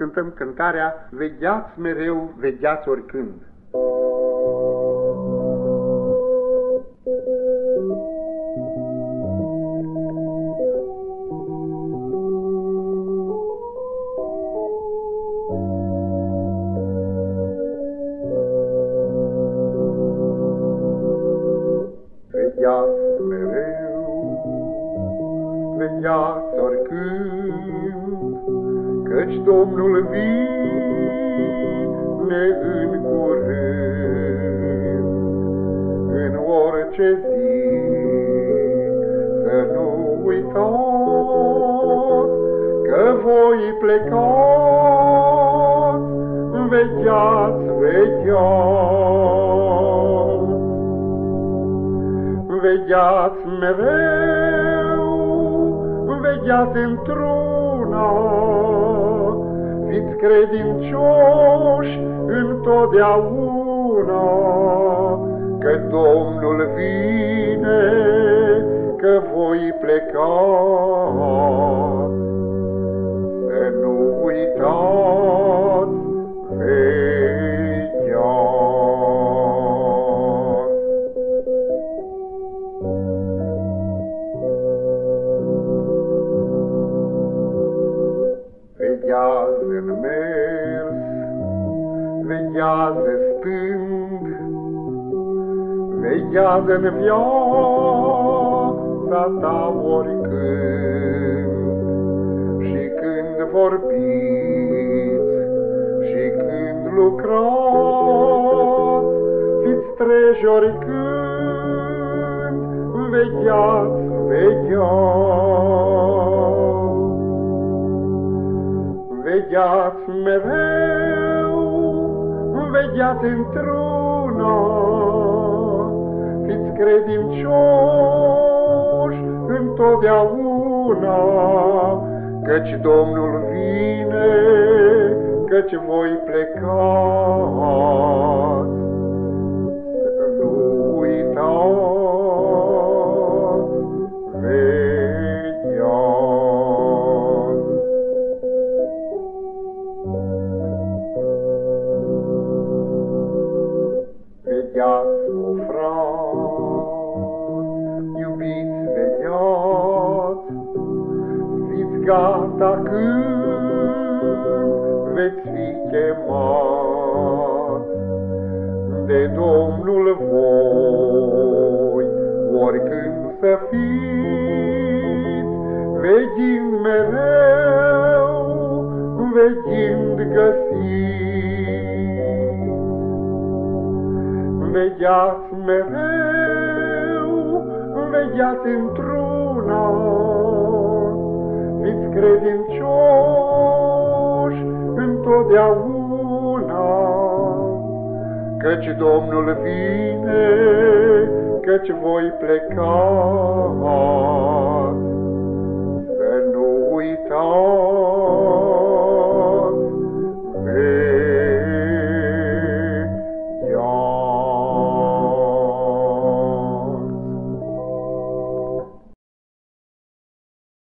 cântăm cântarea Vegheați mereu, vegheați oricând. Vegheați mereu, vegheați oricând, Căci Domnul vine în curând, în orice zi, să nu uitați că voi plecați, vegheați, vegheați, vegheați mereu, vegheați într-una, fiți credincioși întotdeauna, că Domnul vine, că voi pleca. Să nu uitați, vegheați. Veghează în mers, veghează stând, veghează în viața ta oricând. Și când vorbiți, și când lucrați, fiți treji oricând, vegheați, vegheați. Vegheați mereu, vegheați într-una, fiți credincioși întotdeauna, căci Domnul vine, căci voi plecați. Vegheați, o frați, iubiți, vegheați, fiți gata când veți fi chemați de Domnul voi, oricând să fiți, veghind mereu, veghind găsiți. Vegheați mereu, vegheați într-una, fiți credincioși întotdeauna, căci Domnul vine, căci voi pleca.